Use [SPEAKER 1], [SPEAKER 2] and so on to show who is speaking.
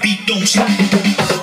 [SPEAKER 1] beat don't stop.